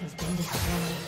has been destroyed.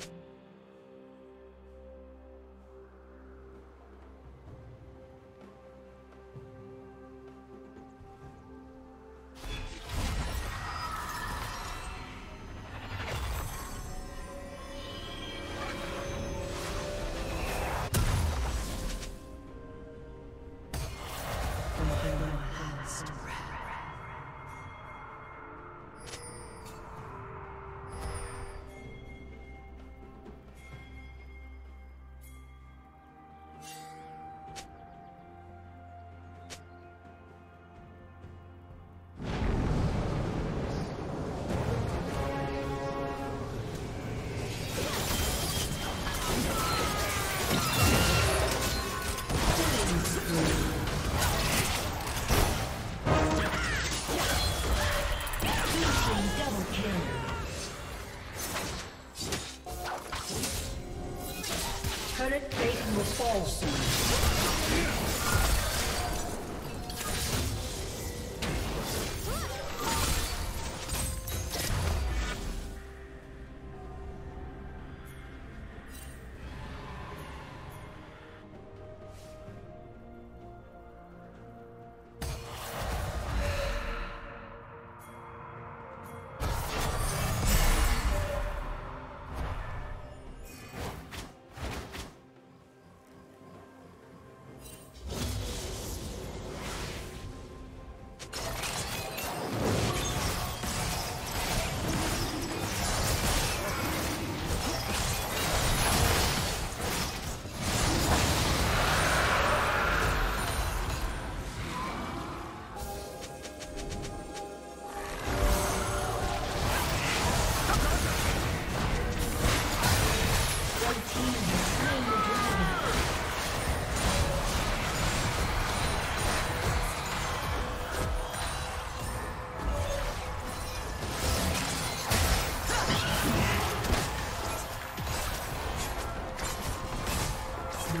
falls.